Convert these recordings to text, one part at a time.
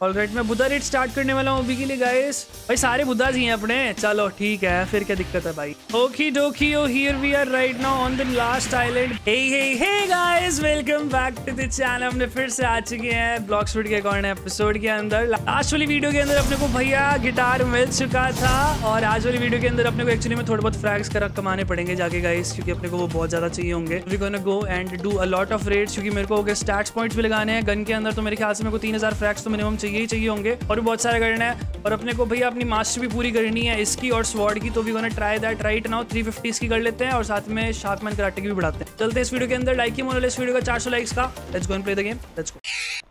Alright मैं Buddha rate start करने वाला हूँ अभी के लिए गाइस भाई, सारे बुद्धा जी हैं अपने। चलो, ठीक है, फिर क्या दिक्कत है भाई? Okey dokey oh here we are right now on the last island hey hey hey guys welcome back to the channel हमने फिर से आ चुके हैं ब्लॉक स्टूड के कॉर्नर एपिसोड के अंदर। लास्ट वाली वीडियो के अंदर अपने को भैया गिटार मिल चुका था और आज वाली वीडियो के अंदर अपने को एक्चुअली में थोड़े बहुत फ्रैक्स कर कमाने पड़ेंगे जाके गाइस क्योंकि अपने को वो बहुत ज़्यादा चाहिए होंगे। We gonna go and do a lot of raids क्योंकि मेरे को स्टैट्स पॉइंट्स भी लगाने हैं। गन के अंदर तो मेरे ख्याल से मेरे को तीन हज़ार फ्रैक्स तो मिनिमम चाहिए ही चाहिए होंगे और बहुत सारे करना है। और अपने को भैया अपनी मास्टर भी पूरी करनी है इसकी और स्वॉर्ड की तो भी उन्होंने ट्राई दैट राइट नाउ 350 इसकी कर लेते हैं और साथ में शार्पमैन कराटे की भी बढ़ाते हैं। चलते इस वीडियो के अंदर। लाइक ही मोनो इस वीडियो का 400 लाइक्स का। Let's go and play the game let's go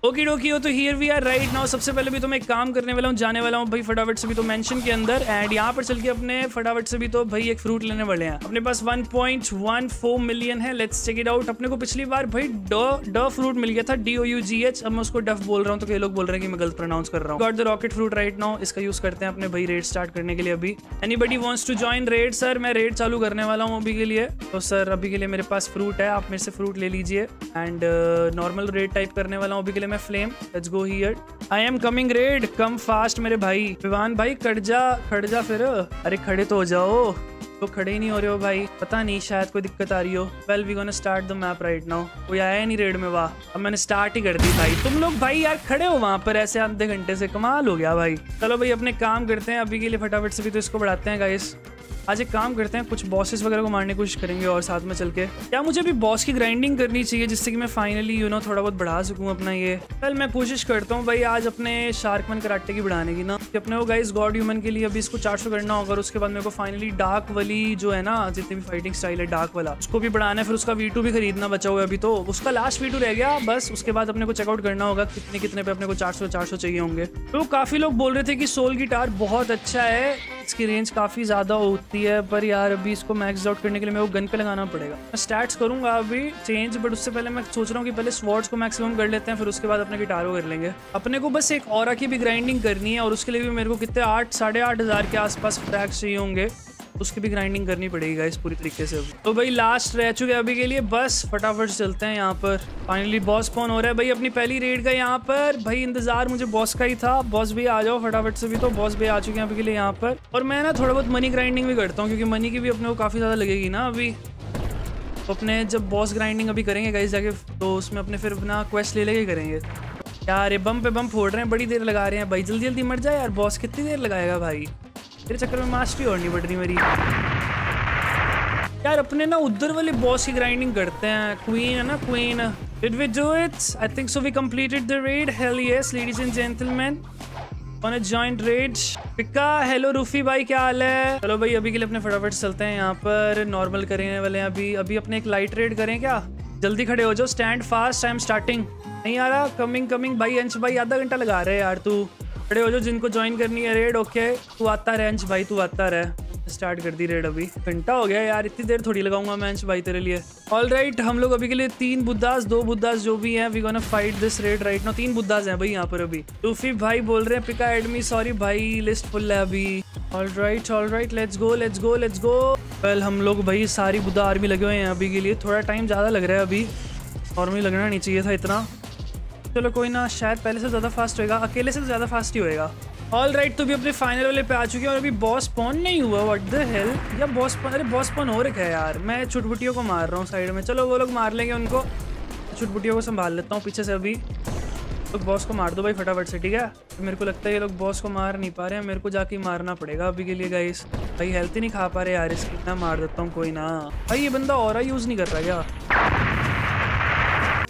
okay dokey हो तो here we are right now सबसे पहले भी तो मैं काम करने वाला हूँ, जाने वाला हूँ भाई फटाफट से भी तो मेंशन के अंदर. एंड यहाँ पर चल के अपने फटाफट से भी तो भाई एक फ्रूट लेने वाले हैं. अपने पास 1.14 मिलियन है. लेट्स चेक इट आउट अपने को पिछली बार भाई ड ड फ्रूट मिल गया था D O U G H अब मैं उसको डफ बोल रहा हूँ तो कई लोग बोल रहे हैं कि मैं गलत प्रोनाउंस कर रहा हूँ. Got the rocket fruit right now इसका यूज़ करते हैं अपने भाई रेड स्टार्ट करने के लिए अभी. Anybody wants to join raid sir मैं रेड चालू करने वाला हूँ अभी के लिए. तो सर अभी के लिए मेरे पास फ्रूट है. आप मेरे से फ्रूट ले लीजिए. एंड नॉर्मल रेड टाइप करने वाला हूँ अभी के लिए मैं. Flame let's go here I am coming raid come fast मेरे भाई विवान भाई कट जा खड़ जा फिर अरे खड़े तो हो जाओ तो खड़े ही नहीं हो रहे हो भाई पता नहीं शायद कोई दिक्कत आ रही हो well we gonna start the map right now कोई आया नहीं रेड में वाह अब मैंने स्टार्ट ही कर दी भाई तुम लोग भाई यार खड़े हो वहाँ पर ऐसे आधे घंटे से कमाल हो गया भाई चलो भाई अपने काम करते हैं अभी के लिए फटाफट से भी तो इसको बढ़ाते हैं गाइस आज एक काम करते हैं, कुछ बॉसेस वगैरह को मारने की कोशिश करेंगे और साथ में चल के। क्या मुझे अभी बॉस की ग्राइंडिंग करनी चाहिए, जिससे कि मैं फाइनली यू नो थोड़ा बहुत बढ़ा सकूँ अपना ये। कल मैं कोशिश करता हूँ भाई आज अपने शार्कमैन कराटे की बढ़ाने की ना। कि अपने वो गाइस गॉड ह्यूमन के लिए अभी इसको 400 करना होगा उसके बाद मेरे को फाइनली डार्क वाली जो है ना, जितनी भी फाइटिंग स्टाइल है डार्क वाला, उसको भी बढ़ाना है, फिर उसका वी भी खरीदना बचा हुआ अभी तो। उसका लास्ट वी रह गया, बस उसके बाद अपने को चेकआउट करना होगा कितने कितने पे अपने को चार चार सौ चाहिए होंगे। तो काफ़ी लोग बोल रहे थे कि सोल गिटार बहुत अच्छा है इसकी रेंज काफ़ी ज़्यादा होती है, पर यार अभी इसको मैक्स आउट करने के लिए मेरे को गन पे लगाना पड़ेगा। मैं स्टैट्स करूँगा अभी चेंज बट उससे पहले मैं सोच रहा हूँ कि पहले स्वॉर्ड्स को मैक्सिमम कर लेते हैं, फिर उसके बाद अपने गिटारों कर लेंगे। अपने को बस एक और की भी ग्राइंडिंग करनी है, और उसके लिए भी मेरे को कितने आठ, साढ़े आठ हज़ार के आसपास ट्रैक्स चाहिए होंगे। उसकी भी ग्राइंडिंग करनी पड़ेगी गाइस पूरी तरीके से तो भाई लास्ट रह चुके हैं अभी के लिए, बस फटाफट चलते हैं यहाँ पर। फाइनली बॉस फ़ोन हो रहा है भाई, अपनी पहली रेड का यहाँ पर। भाई इंतज़ार, मुझे बॉस का ही था। बॉस भी आ जाओ फटाफट से भी तो बॉस भी आ चुके हैं अभी के लिए यहाँ पर। और मैं ना थोड़ा बहुत मनी ग्राइंडिंग भी करता हूँ, क्योंकि मनी की भी अपने को काफ़ी ज़्यादा लगेगी ना अभी। तो अपने जब बॉस ग्राइंडिंग अभी करेंगे गाइस जाके तो उसमें अपने फिर अपना क्वेस्ट ले लेके करेंगे। यार ये बम पे बम फोड़ रहे हैं, बड़ी देर लगा रहे हैं। भाई जल्दी जल्दी मर जाए यार बॉस कितनी देर लगाएगा भाई? तेरे चक्कर में मास्टरी और नहीं बढ़ रही मेरी यार अपने ना उधर वाले बॉस की ग्राइंडिंग करते हैं क्वीन है ना queen Did we do it? I think so. We completed the raid. Hell yes, ladies and gentlemen. On a joint raid. Pika hello Roofy भाई क्या हाल है चलो भाई अभी के लिए अपने फटाफट चलते हैं यहाँ पर नॉर्मल करने वाले हैं अभी अभी अपने एक लाइट रेड करें क्या जल्दी खड़े हो जाओ stand fast I am starting नहीं आ रहा कमिंग कमिंग भाई अंश भाई आधा घंटा लगा रहे यार तू खड़े हो जाओ जिनको ज्वाइन करनी है रेड ओके तू आता रहे अंश भाई तू आता रहे। स्टार्ट कर दी रेड अभी। घंटा हो गया यार इतनी देर थोड़ी लगाऊँगा मैं अंश भाई तेरे लिए। ऑल राइट right, हम लोग अभी के लिए तीन बुद्धास दो बुद्धास जो भी हैं we gonna fight this raid right no तीन बुद्धास हैं भाई यहाँ पर अभी। टूफी भाई बोल रहे हैं पिका एडमी सॉरी भाई लिस्ट फुल है अभी। All right all right let's go let's go let's go well हम लोग भाई सारी बुद्धा आर्मी लगे हुए हैं अभी के लिए। थोड़ा टाइम ज़्यादा लग रहा है अभी। नॉर्मली लगना नहीं चाहिए था इतना। चलो कोई ना, शायद पहले से ज़्यादा फास्ट होएगा, अकेले से ज़्यादा फास्ट ही होएगा। ऑल राइट तो भी अपने फाइनल वाले पे आ चुके हैं और अभी बॉस पॉन नहीं हुआ व्हाट द हेल या बॉस पॉन अरे बॉस पॉन हो रखा है यार। मैं छुटबुटियों को मार रहा हूँ साइड में। चलो वो लोग मार लेंगे उनको। छुटबुटियों को संभाल लेता हूँ पीछे से अभी। तो बॉस को मार दो भाई फटाफट से, ठीक है? तो मेरे को लगता है ये लोग बॉस को मार नहीं पा रहे हैं। मेरे को जाके मारना पड़ेगा अभी के लिए गाइस भाई हेल्थ ही नहीं खा पा रहे यार इसकी। ना मार देता हूँ, कोई ना। भाई ये बंदा और यूज़ नहीं कर रहा क्या?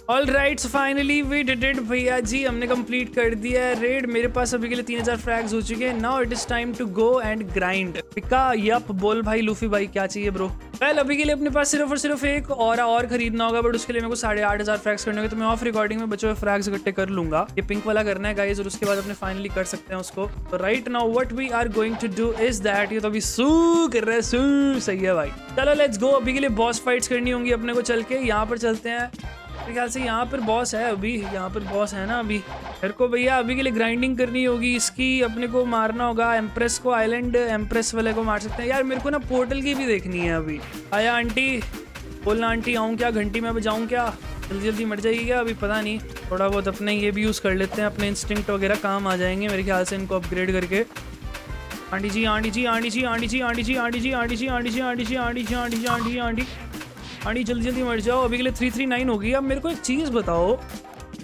All right finally we did it भैया जी, हमने कंप्लीट कर दिया है रेड मेरे पास अभी के लिए तीन हज़ार फ्रैग्स हो चुके हैं। Now it is time to go and grind Pika yup बोल भाई, लूफी भाई, क्या चाहिए ब्रो वेल अभी के लिए अपने पास सिर्फ़ और सिर्फ़ एक और और खरीदना होगा बट उसके लिए मेरे को साढ़े आठ हज़ार फ्रैक्स करने होंगे तो मैं ऑफ़ रिकॉर्डिंग में बचे हुए फ्रैक्स इकट्ठे कर लूँगा। ये पिंक वाला करना है गाइज़ और उसके बाद अपने फाइनली कर सकते हैं उसको। तो right now what we are going to do is that ये तो अभी सू कर रहे सू सही है भाई। चलो लेट्स गो अभी के लिए बॉस फाइट्स करनी होंगी अपने को चल के। यहाँ पर चलते हैं। मेरे ख्याल से यहाँ पर बॉस है अभी यहाँ पर बॉस है ना अभी मेरे को भैया अभी के लिए ग्राइंडिंग करनी होगी इसकी अपने को मारना होगा एम्प्रेस को आइलैंड एम्प्रेस वाले को मार सकते हैं यार मेरे को ना पोर्टल की भी देखनी है अभी आया आंटी बोलना आंटी आऊँ क्या घंटी में बजाऊँ क्या जल्दी जल्दी मर जाएगी क्या अभी पता नहीं थोड़ा बहुत अपने ये भी यूज़ कर लेते हैं अपने इंस्टिंक्ट वगैरह काम आ जाएँगे मेरे ख्याल से इनको अपग्रेड करके aunty ji aunty ji aunty ji aunty ji aunty ji aunty ji aunty ji aunty ji aunty ji aunty ji aunty ji aunty ji aunty aunty जल्दी जल्दी मर जाओ, अभी के लिए थ्री थ्री नाइन होगी। अब मेरे को एक चीज़ बताओ,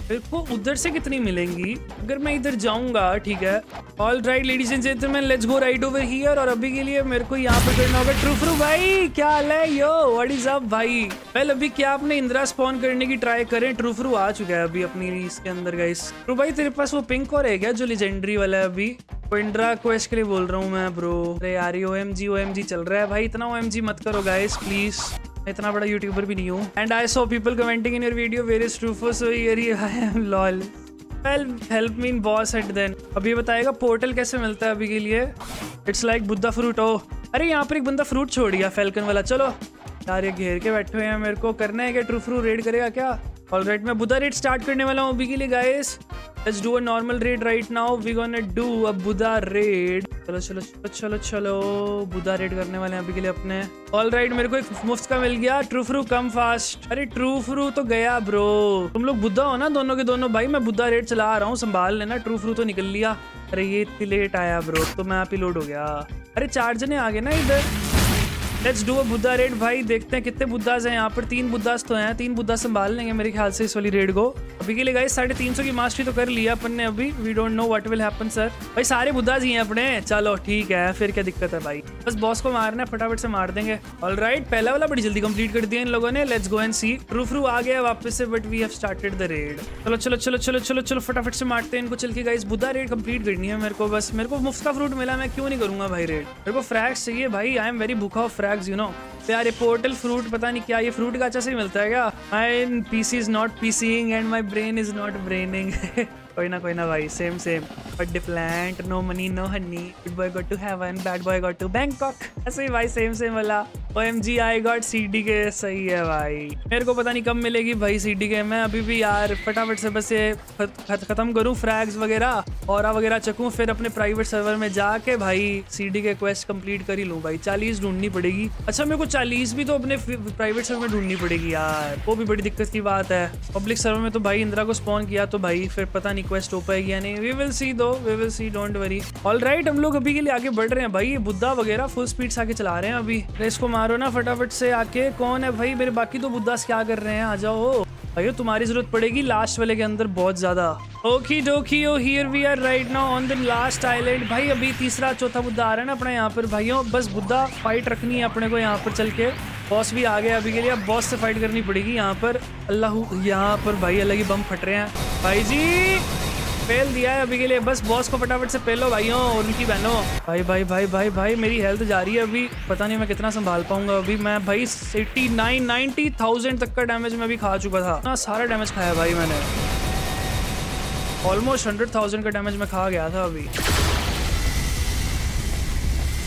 मेरे को उधर से कितनी मिलेंगी? अगर मैं इधर जाऊँगा, ठीक है? All right ladies and gentleman let's go right over here और अभी के लिए मेरे को यहाँ पे करना होगा ट्रू फ्रू भाई। क्या हाल है? यो व्हाट इज़ अप भाई? वेल अभी क्या आपने इंदिरा स्पॉन करने की ट्राई करें? ट्रू फ्रू आ चुका है अभी अपनी इसके अंदर गाइस ट्रू भाई, तेरे पास वो पिंक और है क्या जो लेजेंडरी वाला है अभी? इंड्रा क्वेस्ट के लिए बोल रहा हूँ मैं ब्रो अरे यार O M G O M G चल रहा है भाई। इतना ओ एम जी मत करो गाइस प्लीज़ इतना बड़ा यूट्यूबर भी नहीं हूँ। And I saw people commenting in your video very ट्रूफो so yeah I am lol well help mean boss at then अब ये बताएगा पोर्टल कैसे मिलता है अभी के लिए? इट्स लाइक बुद्धा फ्रूट ओ अरे, यहाँ पर एक बंदा फ्रूट छोड़ गया फेल्कन वाला। चलो। यार, ये घेर के बैठे हुए हैं, मेरे को करना है क्या? ट्रू फ्रू रेड करेगा क्या? ऑल राइट मैं बुद्धा रेड स्टार्ट करने वाला हूँ अभी के लिए guys let's do a normal raid right now we gonna do a Buddha raid चलो चलो चलो चलो चलो। बुदा रेड करने वाले अभी के लिए अपने। ऑल राइट मेरे को एक मुफ़्त का मिल गया। ट्रू फ्रू कम फास्ट अरे ट्रू फ्रू तो गया ब्रो तुम लोग बुद्धा हो ना दोनों के दोनों? भाई, मैं बुद्धा रेड चला रहा हूँ, संभाल लेना। ट्रू फ्रू तो निकल लिया। अरे, ये इतनी लेट आया ब्रो तो मैं आप ही लोड हो गया। अरे, चार जने आ गए ना इधर। Let's do a Buddha raid भाई। देखते हैं कितने बुद्धाज हैं यहाँ पर। तीन बुद्धाज तो हैं, तीन बुद्धा संभाल लेंगे मेरे ख्याल से इस वाली रेड को। अभी के लिए गाइस साढ़े तीन सौ की मास्टरी तो कर लिया अपन ने अभी। We don't know what will happen sir भाई, सारे बुद्धाज ही हैं अपने। चलो, ठीक है, फिर क्या दिक्कत है, भाई? बस बॉस को मारना है, फटाफट से मार देंगे। ऑल राइट पहला वाला बड़ी जल्दी कंप्लीट कर दिया इन लोगों ने। Let's go and see true फ्रू आ गया वापस से but we have started the raid चलो चलो चलो चलो चलो चलो, फटाफट से मारते हैं इनको। चल के गाइस बुद्धा रेड कंप्लीट करनी है मेरे को बस। मेरे को मुफ़्त का फ्रूट मिला, मैं क्यों नहीं करूँगा भाई रेड मेरे को फ्रैग्स चाहिए भाई। आई एम वेरी भूखा ऑफ़ फ्रैग्स यू नो यार ये पोर्टल फ्रूट पता नहीं क्या, ये फ्रूट का अच्छा से मिलता है क्या? My PC is not PCing and my brain is not braining कोई ना कोई ना भाई same same but different no money no honey good boy got to heaven bad boy got to Bangkok ऐसे ही भाई सेम सेम वाला. Got C D K, सही है भाई। मेरे को पता नहीं कब मिलेगी भाई सी डी के। मैं अभी भी यार फटाफट से बस ये खत्म करूँ फ्रैग्स वगैरह और वगैरह चकूँ फिर अपने प्राइवेट सर्वर में जाके भाई C D K quest complete कर ही लूँ भाई। चालीस ढूंढनी पड़ेगी। अच्छा मेरे को चालीस भी तो अपने प्राइवेट सर्वर में ढूंढनी पड़ेगी यार। वो भी बड़ी दिक्कत की बात है। पब्लिक सर्वर में तो भाई इंदिरा को स्पॉन किया तो भाई फिर पता नहीं क्वेस्ट हो पाएगी या नहीं। We will see though we will see don't worry all right हम लोग अभी के लिए आगे बढ़ रहे हैं भाई। ये बुद्धा वगैरह फुल स्पीड से आके चला रहे हैं अभी। रेस को मारो ना फटाफट से आके। कौन है भाई? मेरे बाकी तो बुद्धा क्या कर रहे हैं? आ जाओ। भाई तुम्हारी ज़रूरत पड़ेगी लास्ट वाले के अंदर बहुत ज़्यादा। Okey dokey oh here we are right now on the last island भाई, अभी तीसरा चौथा बुद्धा आ रहा है ना अपने यहाँ पर। भाइयों, बस बुद्धा फाइट रखनी है अपने को यहाँ पर चल के। बॉस भी आ गया अभी के लिए। बॉस से फाइट करनी पड़ेगी यहाँ पर। अल्लाह, यहाँ पर भाई अलग ही बम फट रहे हैं। भाई जी! फेल दिया है अभी के लिए। बस बॉस को फटाफट से पेलो भाइयों और उनकी बहनों। भाई भाई भाई भाई भाई, मेरी हेल्थ जा रही है अभी। पता नहीं मैं कितना संभाल पाऊँगा अभी। मैं भाई एट्टी नाइन नाइनटी थाउज़ेंड तक का डैमेज मैं भी खा चुका था। ना सारा डैमेज खाया भाई मैंने। ऑलमोस्ट हंड्रेड थाउज़ेंड का डैमेज मैं खा गया था अभी।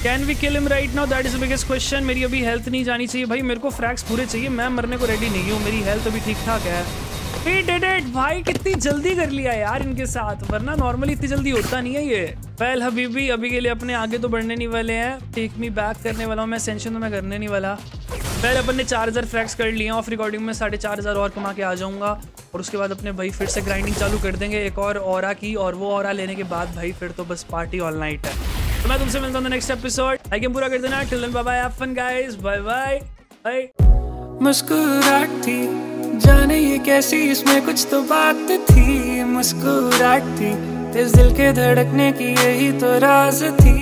Can we kill him right now that is biggest question मेरी अभी हेल्थ नहीं जानी चाहिए। भाई, मेरे को फ्रैक्स पूरे चाहिए। मैं मरने को रेडी नहीं हूँ। मेरी हेल्थ अभी ठीक ठाक है। It! भाई कितनी जल्दी कर लिया यार इनके साथ, वरना नॉर्मली इतनी जल्दी होता नहीं है ये। वेल हबीबी अभी के लिए अपने आगे तो बढ़ने नहीं वाले हैं। टेक मी बैक करने वाला हूँ, मैं सेंशन तो मैं करने नहीं वाला। वेल अपन ने चार हज़ार फ्रैक्स कर लिए ऑफ़ रिकॉर्डिंग में साढ़े चार हज़ार और कमा के आ जाऊँगा। और उसके बाद अपने भाई फिर से ग्राइंडिंग चालू कर देंगे, एक और और की, और वो और लेने के बाद भाई फिर तो बस पार्टी ऑल नाइट है। तो मैं तुमसे मिलता हूँ नेक्स्ट एपिसोड आई पूरा कर देना। मुस्कुराती जाने ये कैसी, इसमें कुछ तो बात थी, मुस्कुराती, तेज दिल के धड़कने की यही तो राज थी।